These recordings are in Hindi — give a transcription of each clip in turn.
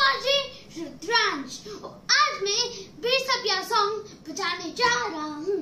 फ्रेंड्स रुद्रांश। आज मैं बेसब्या सॉन्ग बजाने जा रहा हूँ।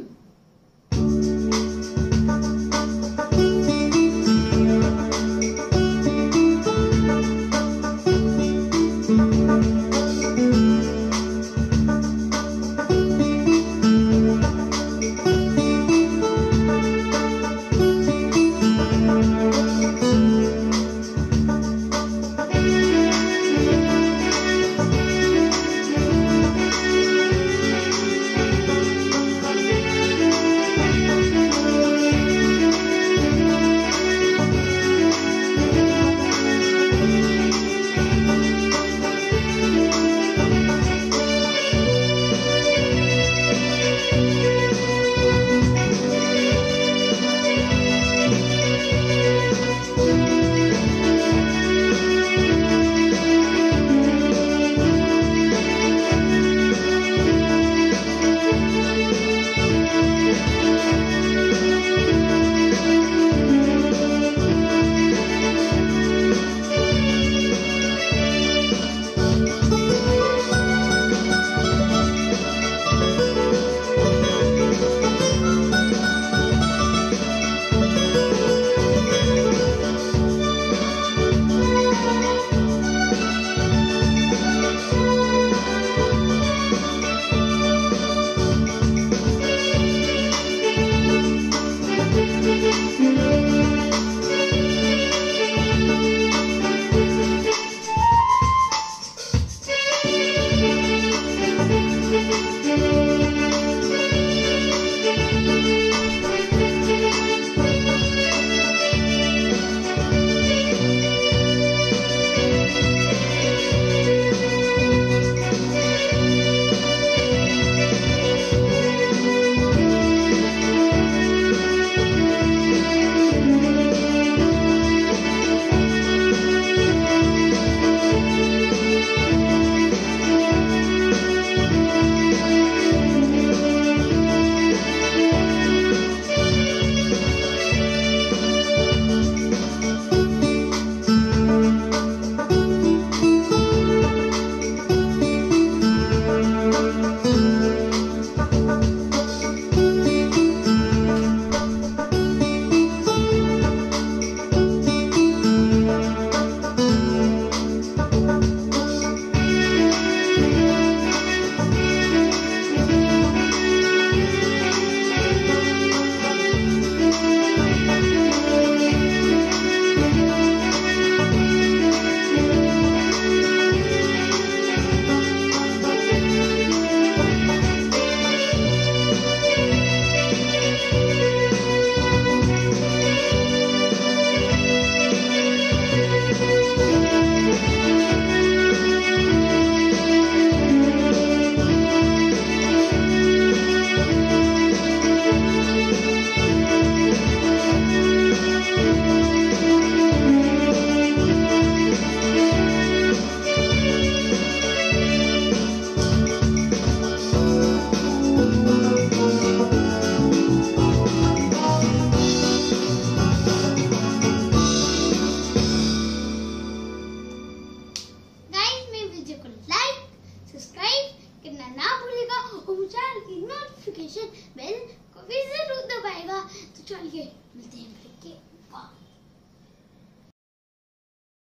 बेल को भी ज़रूर दबाएगा तो चलिए मिलते हैं फिर के